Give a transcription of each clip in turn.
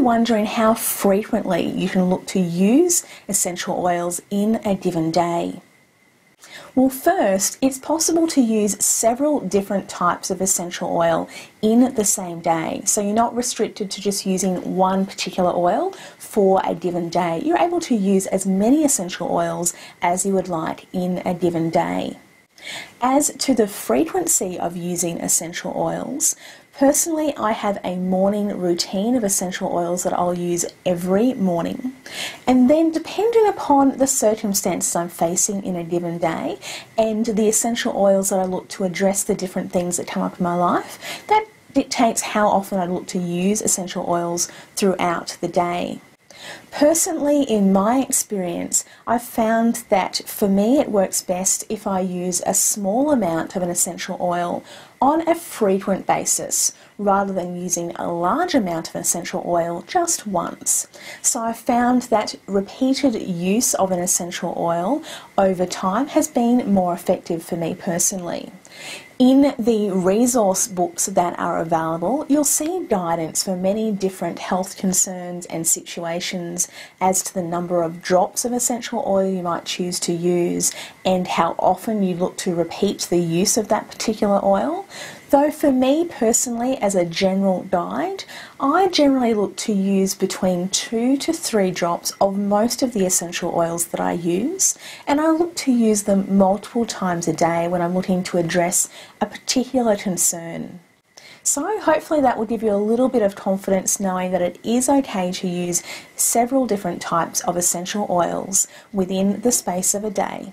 wondering how frequently you can look to use essential oils in a given day. Well, first, it's possible to use several different types of essential oil in the same day. So you're not restricted to just using one particular oil for a given day. You're able to use as many essential oils as you would like in a given day. As to the frequency of using essential oils, Personally, I have a morning routine of essential oils that I'll use every morning. And then, depending upon the circumstances I'm facing in a given day and the essential oils that I look to address the different things that come up in my life, that dictates how often I look to use essential oils throughout the day. Personally, in my experience, I've found that for me it works best if I use a small amount of an essential oil on a frequent basis rather than using a large amount of essential oil just once. So I've found that repeated use of an essential oil over time has been more effective for me personally. In the resource books that are available, you'll see guidance for many different health concerns and situations as to the number of drops of essential oil you might choose to use and how often you look to repeat the use of that particular oil. Though for me personally, as a general guide, I generally look to use between two to three drops of most of the essential oils that I use, and I look to use them multiple times a day when I'm looking to address a particular concern. So, hopefully, that will give you a little bit of confidence knowing that it is okay to use several different types of essential oils within the space of a day.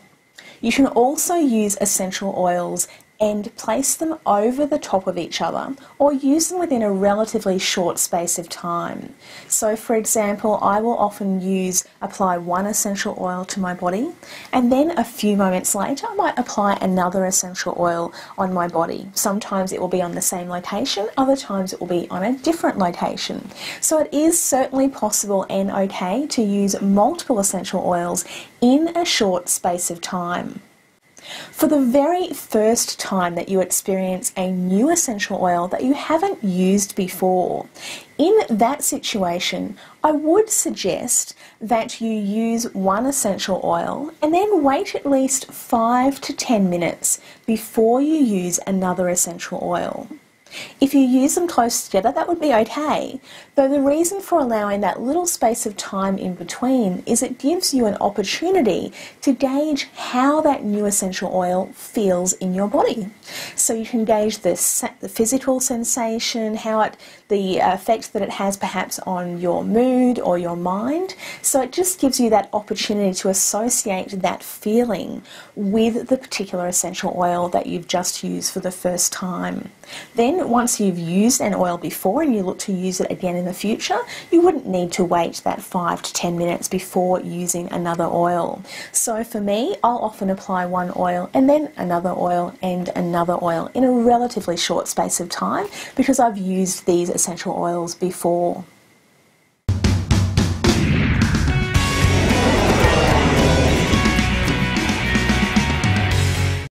You can also use essential oils and place them over the top of each other or use them within a relatively short space of time. So, for example, I will often use apply one essential oil to my body and then a few moments later I might apply another essential oil on my body. Sometimes it will be on the same location, other times it will be on a different location. So, it is certainly possible and okay to use multiple essential oils in a short space of time. For the very first time that you experience a new essential oil that you haven't used before, in that situation, I would suggest that you use one essential oil and then wait at least 5 to 10 minutes before you use another essential oil. If you use them close together, that would be okay. Though the reason for allowing that little space of time in between is it gives you an opportunity to gauge how that new essential oil feels in your body. So you can gauge the, the physical sensation, how it, the uh, effect that it has perhaps on your mood or your mind. So it just gives you that opportunity to associate that feeling with the particular essential oil that you've just used for the first time. Once you've used an oil before and you look to use it again in the future, you wouldn't need to wait that 5 to 10 minutes before using another oil. So, for me, I'll often apply one oil and then another oil and another oil in a relatively short space of time because I've used these essential oils before.